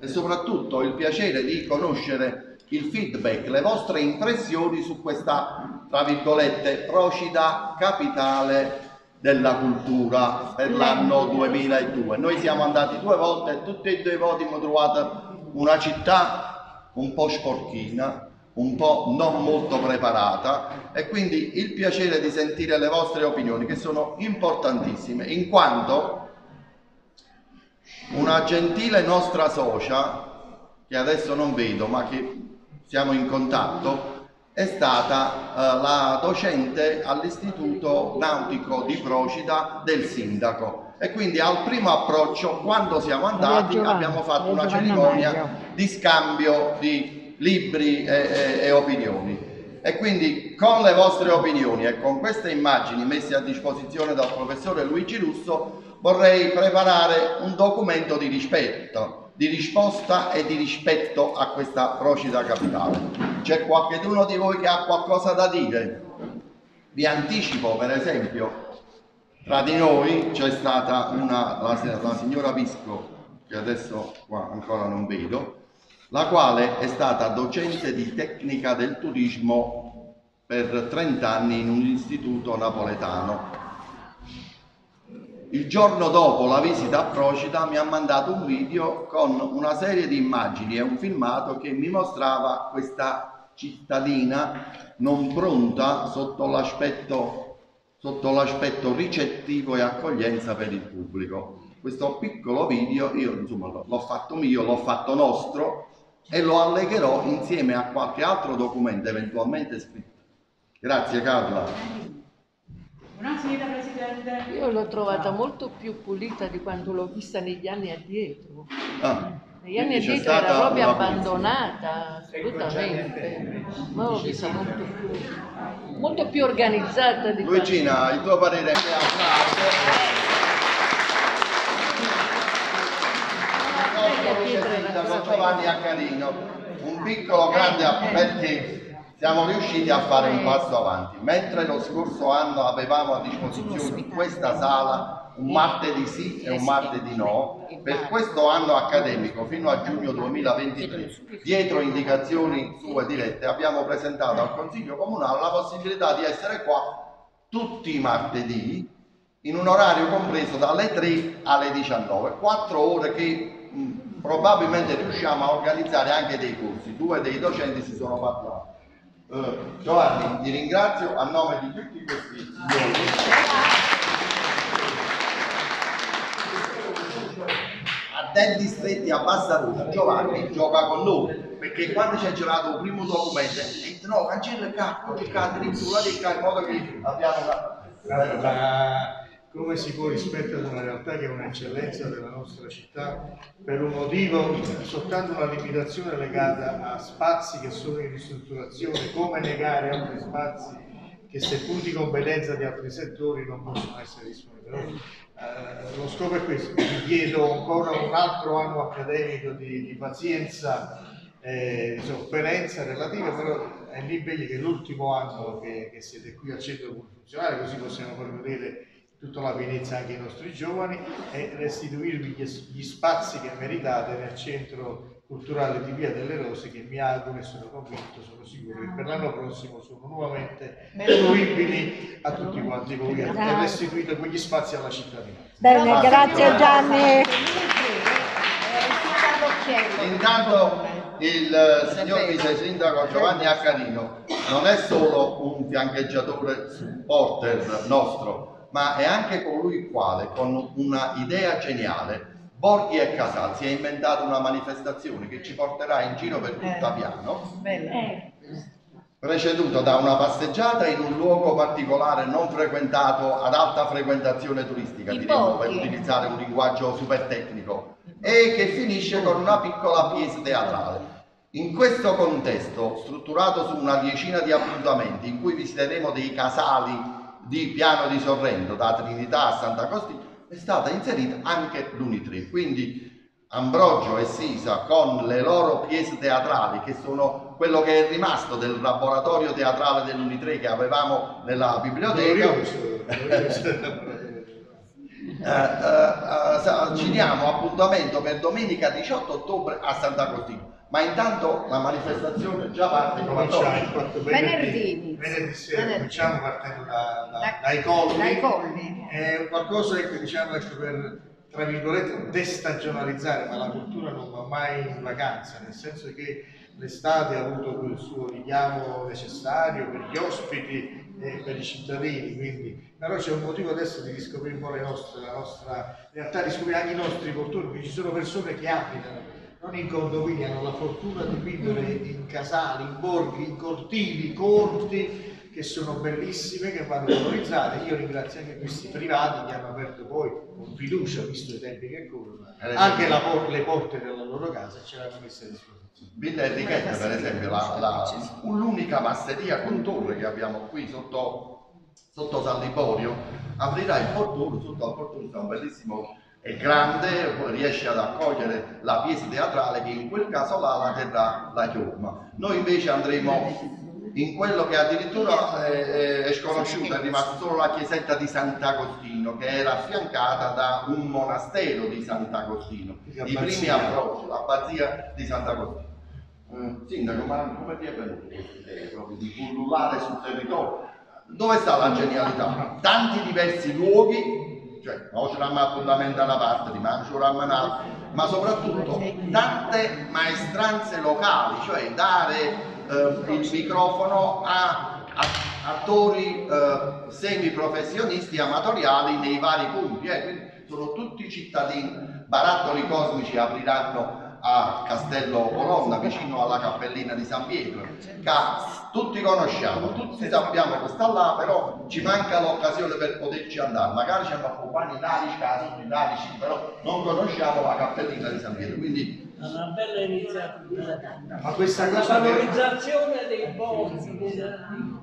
e soprattutto il piacere di conoscere il feedback, le vostre impressioni su questa, tra virgolette, procida capitale della cultura per l'anno 2002. Noi siamo andati due volte e tutti e due voti abbiamo trovato una città un po' sporchina, un po' non molto preparata e quindi il piacere di sentire le vostre opinioni che sono importantissime in quanto una gentile nostra socia che adesso non vedo ma che siamo in contatto è stata eh, la docente all'istituto nautico di Procida del sindaco e quindi al primo approccio quando siamo andati abbiamo fatto una cerimonia di scambio di libri e, e, e opinioni. E quindi con le vostre opinioni e con queste immagini messe a disposizione dal professore Luigi Russo vorrei preparare un documento di rispetto, di risposta e di rispetto a questa procida capitale. C'è qualcuno di voi che ha qualcosa da dire? Vi anticipo per esempio, tra di noi c'è stata una, la, la signora Visco, che adesso qua ancora non vedo, la quale è stata docente di tecnica del turismo per 30 anni in un istituto napoletano. Il giorno dopo la visita a Procida mi ha mandato un video con una serie di immagini e un filmato che mi mostrava questa cittadina non pronta sotto l'aspetto sotto l'aspetto ricettivo e accoglienza per il pubblico. Questo piccolo video io insomma l'ho fatto mio, l'ho fatto nostro e lo allegherò insieme a qualche altro documento eventualmente scritto. Grazie Carla. Buonasera Presidente. Io l'ho trovata molto più pulita di quanto l'ho vista negli anni addietro. Ah, negli anni addietro era proprio abbandonata, assolutamente. Ma l'ho vista molto più, molto più organizzata di Luigina, il tuo parere è con Giovanni Accarino, un piccolo grande perché siamo riusciti a fare un passo avanti. Mentre lo scorso anno avevamo a disposizione questa sala un martedì sì e un martedì no, per questo anno accademico fino a giugno 2023, dietro indicazioni sue dirette, abbiamo presentato al Consiglio Comunale la possibilità di essere qua tutti i martedì in un orario compreso dalle 3 alle 19, 4 ore che probabilmente riusciamo a organizzare anche dei corsi. Due dei docenti si sono avanti. Uh, Giovanni, ti ringrazio a nome di tutti questi signori. A denti stretti a bassa voce, Giovanni gioca con noi perché quando c'è girato il primo documento, ha detto no, cancella il cacco, il cacco, in modo che abbiamo una come si può rispetto ad una realtà che è un'eccellenza della nostra città per un motivo, soltanto una limitazione legata a spazi che sono in ristrutturazione, come negare altri spazi che seppur di competenza di altri settori non possono essere disponibili. Eh, lo scopo è questo, vi chiedo ancora un altro anno accademico di, di pazienza e di sofferenza relativa, però è l'impegno che l'ultimo anno che, che siete qui al centro funzionale, così possiamo far vedere tutta la pienezza anche ai nostri giovani e restituirvi gli, spazi che meritate nel centro culturale di Via delle Rose che mi auguro e sono convinto, sono sicuro che per l'anno prossimo sono nuovamente fruibili a tutti quanti voi e restituito quegli spazi alla cittadinanza. Bene, grazie Gianni. Intanto il signor vice sindaco Giovanni Accanino non è solo un fiancheggiatore supporter nostro, ma è anche colui il quale, con una idea geniale, Borghi e Casal si è inventato una manifestazione che ci porterà in giro per tutta eh. Piano, eh. preceduto da una passeggiata in un luogo particolare non frequentato ad alta frequentazione turistica, diremmo per utilizzare un linguaggio super tecnico, e che finisce con una piccola pièce teatrale. In questo contesto, strutturato su una decina di appuntamenti in cui visiteremo dei casali di Piano di Sorrento, da Trinità a Santa Costina, è stata inserita anche l'Unitre. Quindi Ambrogio e Sisa con le loro pièce teatrali, che sono quello che è rimasto del laboratorio teatrale dell'Unitre che avevamo nella biblioteca. eh, ci diamo appuntamento per domenica 18 ottobre a Sant'Agostino ma intanto la manifestazione già parte cominciamo venerdì, venerdì sera venerdì. cominciamo partendo da, da, da, dai colli, dai colli. è qualcosa che diciamo ecco, per tra virgolette destagionalizzare ma la cultura non va mai in vacanza nel senso che l'estate ha avuto il suo richiamo necessario per gli ospiti e per i cittadini quindi però c'è un motivo adesso di riscoprire un po' le nostre, la nostra realtà, riscoprire anche i nostri portoni, ci sono persone che abitano non in condomini, hanno la fortuna di vivere in casali, in borghi, in cortili, corti che sono bellissime, che vanno valorizzate. Io ringrazio anche questi privati che hanno aperto poi con fiducia, visto i tempi che corrono, anche la, le porte della loro casa ce l'hanno messa a disposizione. Villa Enrichetta, per esempio, l'unica masseria con torre che abbiamo qui sotto, sotto San Liborio, aprirà il portone, sotto al portone c'è un bellissimo è grande, riesce ad accogliere la pièce teatrale che in quel caso là la terrà la chioma. Noi invece andremo in quello che addirittura è, è sconosciuto, è rimasta solo la chiesetta di Sant'Agostino che era affiancata da un monastero di Sant'Agostino, i primi approcci, l'abbazia di Sant'Agostino. Eh, sindaco, ma come ti è venuto questa proprio di pullulare sul territorio? Dove sta la genialità? Tanti diversi luoghi cioè o c'è una appuntamento una parte, rimane c'è un'altra, ma soprattutto tante maestranze locali, cioè dare eh, il microfono a, attori eh, semiprofessionisti amatoriali nei vari punti, eh, sono tutti cittadini, barattoli cosmici apriranno a Castello Colonna, vicino alla cappellina di San Pietro, che tutti conosciamo, tutti sappiamo che sta là, però ci manca l'occasione per poterci andare. Magari c'è una compagna italici, casi italici, però non conosciamo la cappellina di San Pietro. Quindi è una bella iniziativa. Ma questa cosa la valorizzazione dei borsi, di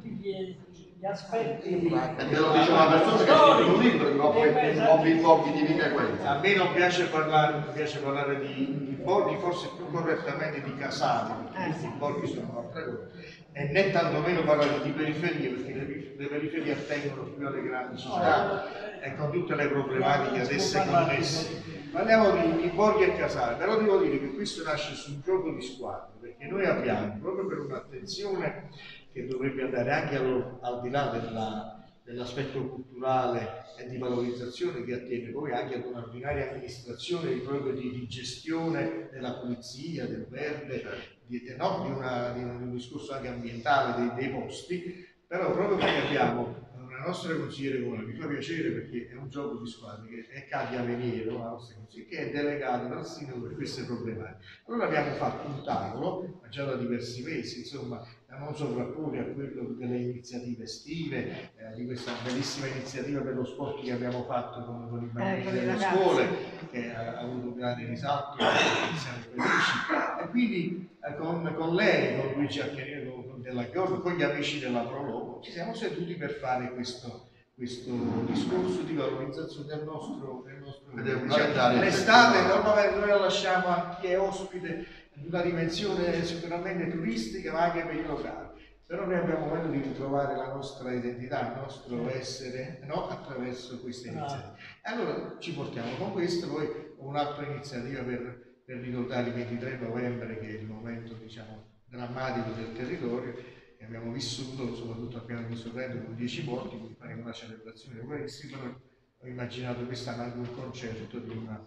tutti gli aspetti e te lo dice una persona che ha scritto un libro nuovi luoghi di vita quella a me non piace parlare, non piace parlare di borghi forse più correttamente di casali perché i borghi sono un'altra cosa e né tantomeno parlare di periferie perché le, le periferie attengono più alle grandi società e con tutte le problematiche ad esse connesse. Parliamo di, di borghi e casali però devo dire che questo nasce su un gioco di squadre perché noi abbiamo proprio per un'attenzione che dovrebbe andare anche al, al di là della, dell'aspetto culturale e di valorizzazione che attiene poi anche ad un'ordinaria amministrazione proprio di, di, gestione della pulizia, del verde, di, no, di, una, di un discorso anche ambientale dei, dei posti, però proprio perché abbiamo la nostra consigliere comunale, mi fa piacere perché è un gioco di squadre che è Cadia Veniero, la nostra consigliere, che è delegata dal sindaco per queste problematiche. Allora abbiamo fatto un tavolo, ma già da diversi mesi, insomma, da non sovrappone a quello delle iniziative estive, eh, di questa bellissima iniziativa per lo sport che abbiamo fatto con, con i bambini eh, delle scuole, che ha, ha, avuto un grande risalto, siamo felici. E quindi eh, con, con, lei, con Luigi Acchianino, con Della Chiordo, con gli amici della Prologo, ci siamo seduti per fare questo, questo discorso di valorizzazione del nostro, del nostro diciamo, l'estate normalmente noi la lasciamo a chi è ospite una dimensione sicuramente turistica ma anche per i locali però noi abbiamo modo di ritrovare la nostra identità, il nostro essere no? attraverso queste ah. iniziative. Allora ci portiamo con questo, poi un'altra iniziativa per, per ricordare il 23 novembre che è il momento diciamo, drammatico del territorio che abbiamo vissuto, soprattutto a Piano di Sorrento con 10 morti, quindi faremo una celebrazione umanistica, però ho immaginato quest'anno anche un concerto di una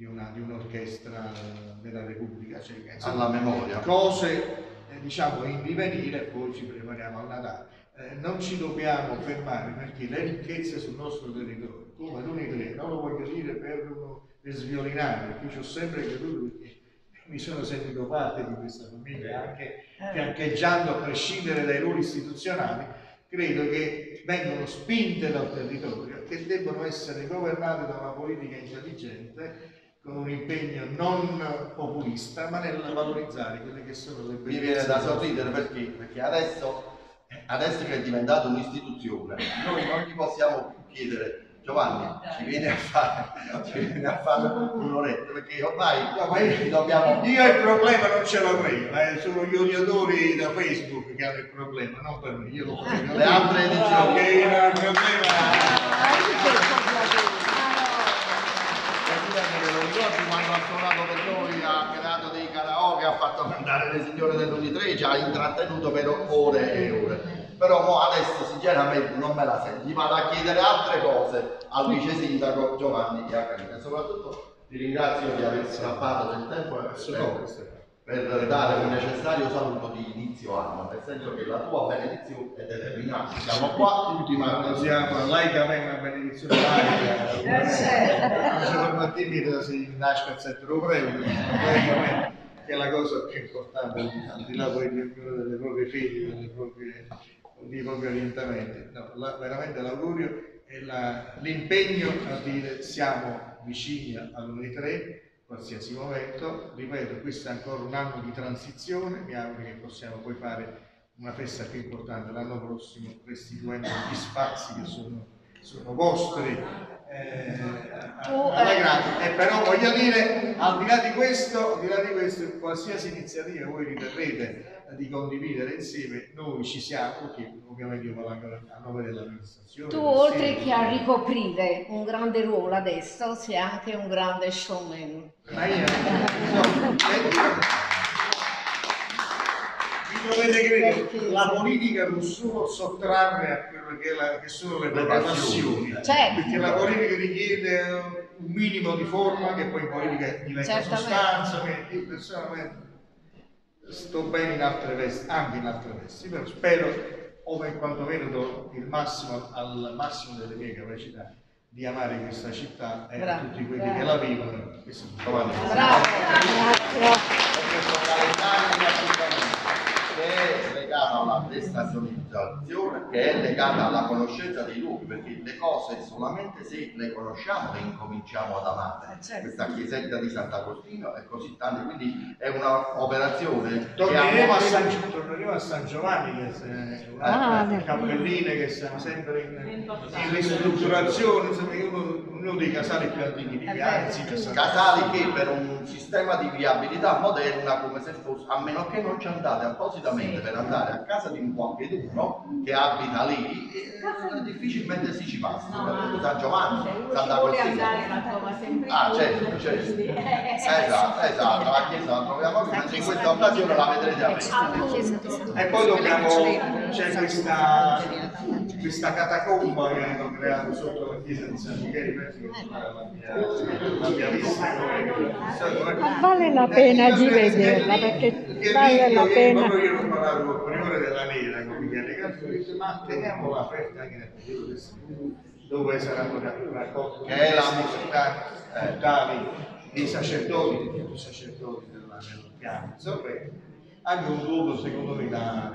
di, una, di un'orchestra della Repubblica Ceca. Insomma, Alla memoria. Cose eh, diciamo in divenire e poi ci prepariamo al Natale. Eh, non ci dobbiamo fermare perché le ricchezze sul nostro territorio, come l'unica, non lo voglio dire per, uno, per sviolinare, perché ci ho sempre creduto perché mi sono sentito parte di questa famiglia, anche eh. fiancheggiando a prescindere dai ruoli istituzionali, credo che vengono spinte dal territorio, che debbono essere governate da una politica intelligente con un impegno non populista, ma nel valorizzare quelle che sono le bellezze. Mi viene da sorridere perché, perché adesso, adesso, che è diventata un'istituzione, noi non gli possiamo più chiedere Giovanni, ci vieni a fare, ci vieni a fare un'oretta, perché ormai, ormai dobbiamo... Io il problema non ce l'avrei, eh, sono gli odiatori da Facebook che hanno il problema, non per me, io lo faccio. Le altre edizioni. Che il problema... oggi quando ha suonato per noi ha creato dei karaoke, ha fatto cantare le signore dell'Unitre, ci ha intrattenuto per ore e ore. Però adesso sinceramente non me la sento, gli vado a chiedere altre cose al vice sindaco Giovanni Iacarina. E soprattutto ti ringrazio di aver strappato del tempo per dare un necessario saluto di inizio anno, nel senso che la tua benedizione è determinata. Siamo qua tutti ma non siamo laicamente una benedizione laica, se non timida si nasce al centro europeo, che è la cosa più importante, al di là poi di ognuno delle proprie fedi, delle proprie, dei propri orientamenti. No, la, veramente l'augurio è l'impegno a dire siamo vicini all'Uni 3 qualsiasi momento. Ripeto, questo è ancora un anno di transizione, mi auguro che possiamo poi fare una festa più importante l'anno prossimo, restituendo gli spazi che sono, sono vostri eh, alla grande. Eh, però voglio dire, al di là di questo, al di là di questo, qualsiasi iniziativa voi riterrete di condividere insieme, noi ci siamo, perché ovviamente io parlo a nome dell'amministrazione. Tu oltre che a ricoprire un grande ruolo adesso, sei anche un grande showman. Ma io, no, mi dovete credere, la politica non solo sottrarre a quello che, la, che sono le proprie passioni, certo. perché la politica richiede un minimo di forma che poi in politica diventa sostanza, che io personalmente sto bene in altre vesti, anche in altre vesti, però spero, ove quantomeno do il massimo, al massimo delle mie capacità, di amare questa città e a tutti quelli Bravo. che la vivono. Questo è Bravo. Bravo. Bravo che è legata alla destazionalizzazione, che è legata alla conoscenza dei luoghi, perché le cose solamente se le conosciamo le incominciamo ad amare. Eh, certo. Questa chiesetta di Sant'Agostino è così tante, quindi è un'operazione. Torneremo, a San, torneremo a San Giovanni, che è una ah, cappelline che siamo sempre in, in ristrutturazione, insomma, uno, uno, dei casali più antichi di Piazzi. Casali che per un sistema di viabilità moderna, come se fosse, a meno che non ci andate appositamente solitamente per andare a casa di un qualcheduno che abita lì, eh, difficilmente si ci passa, soprattutto San Giovanni, Sant'Agostino. Ah, certo, certo. Esatto, esatto, la chiesa la troviamo qui, mentre in questa occasione la vedrete aperta. E poi dobbiamo, c'è questa, questa catacomba che hanno creato sotto la chiesa di San Michele, l'abbia vista. Ma vale la pena di vederla perché vale la pena ho parlato con il priore della Nera, con Michele Cattolico, ma teniamola aperta anche nel periodo del dove saranno raccolti che è la musica tali dei sacerdoti, di tutti i sacerdoti della, del piano anche un luogo secondo me da...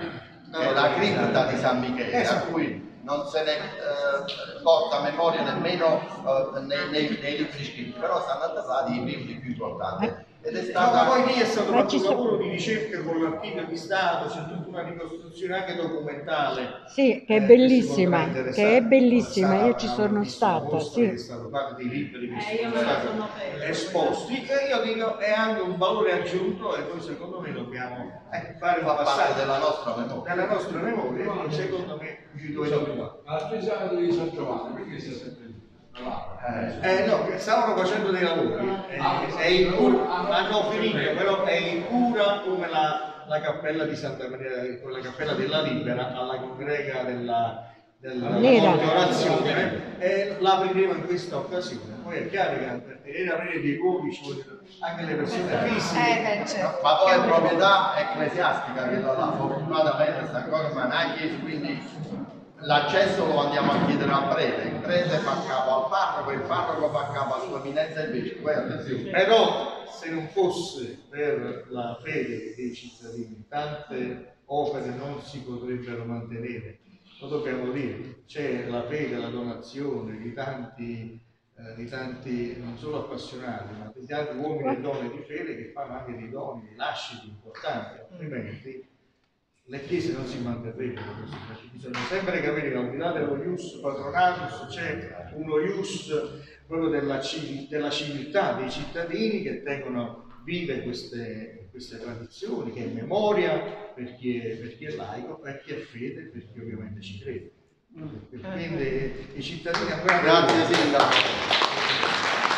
È la cripta di San Michele, esatto. a cui non se ne eh, porta memoria nemmeno eh, nei, nei, nei, libri scritti, però stanno attasati i libri più importanti ed è stata... No, poi lì è stato fatto un lavoro di ricerca con l'archivio di Stato, c'è tutta una ricostruzione anche documentale. Sì, che è eh, bellissima, che, che è bellissima, io ci sono stata. Sì. È stato fatto dei libri che eh, sono stati esposti e io dico è anche un valore aggiunto e poi secondo me dobbiamo eh, fare una passata della nostra memoria. Della nostra memoria, secondo me ci dovete... Ma la chiesa di San Giovanni, perché si è sempre eh, eh, no, stavano facendo dei lavori, eh, è cura, hanno finito, però è in cura come la, la cappella di Santa Maria, la cappella della Libera alla congrega della, della orazione e l'apriremo in questa occasione. Poi è chiaro che per avere dei luoghi ci vogliono anche le persone fisiche. Eh, certo. Ma poi è proprietà ecclesiastica che fortunatamente sta ancora ma anche quindi l'accesso lo andiamo a chiedere al prete, il prete fa capo al parroco, il parroco fa capo a sua eminenza e invece, poi attenzione. Però se non fosse per la fede dei cittadini, tante opere non si potrebbero mantenere. Lo dobbiamo dire, c'è la fede, la donazione di tanti, eh, di tanti non solo appassionati, ma di tanti uomini e donne di fede che fanno anche dei doni, dei lasciti importanti, altrimenti le chiese non si manterrebbero così, bisogna sempre capire che al di là dello ius patronatus c'è uno ius proprio della, della, civiltà dei cittadini che tengono vive queste, queste tradizioni, che è memoria per chi è, per chi è laico, per chi è fede, per chi ovviamente ci crede. Mm. Quindi i cittadini ancora... Grazie Sindaco.